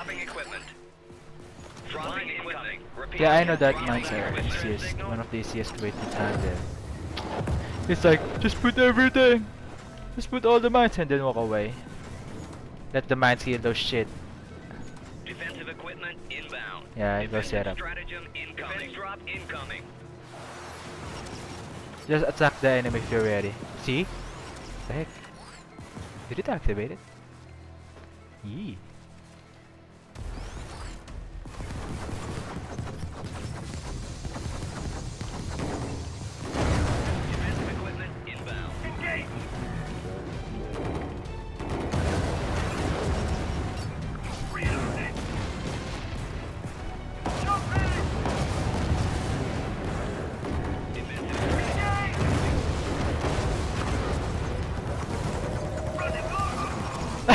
Dropping equipment. Dropping equipment. Repeat. Yeah, I know that Dropping mines are easiest, one of the easiest way to handle. It's like, just put everything! Just put all the mines and then walk away. Let the mines heal those shit. Defensive equipment inbound. Yeah, go set up. Stratagem incoming. Defense drop incoming. Just attack the enemy if you're ready. See? The heck? Did it activate it? Yee.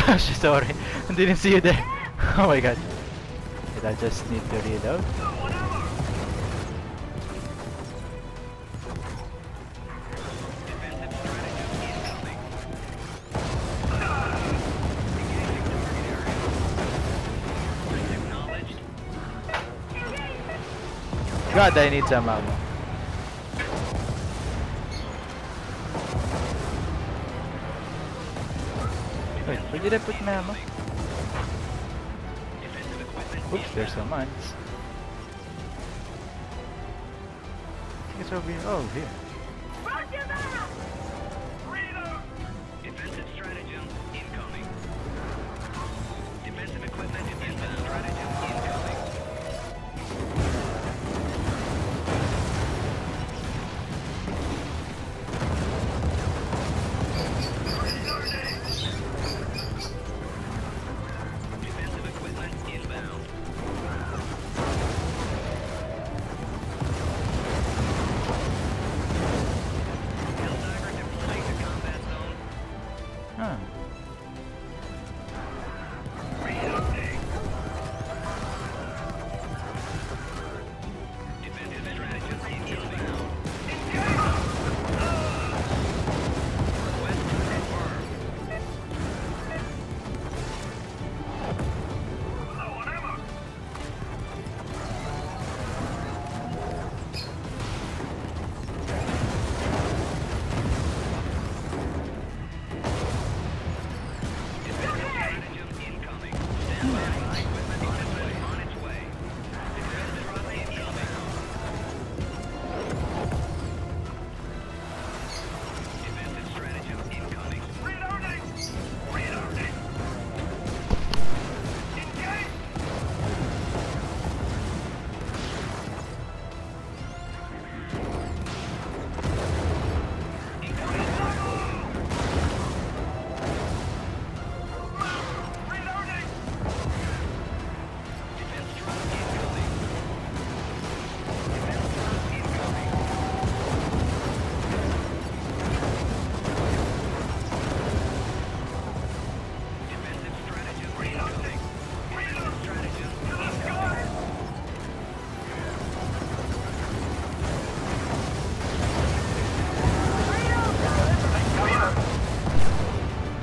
Shit, Sorry, I didn't see you there. Oh my god. Did I just need to reload? God, I need some ammo. Where did I put my ammo? Oops, there's some mines. I think it's over here. Oh, here. Defensive stratagem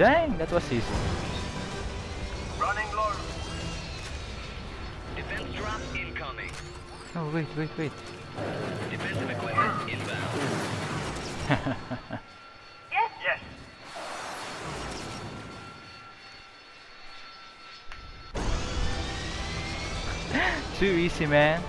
Dang, that was easy. Running low. Defense drop incoming. Oh, wait, wait, wait. Defensive equipment inbound. Yes. Yes. Too easy, man.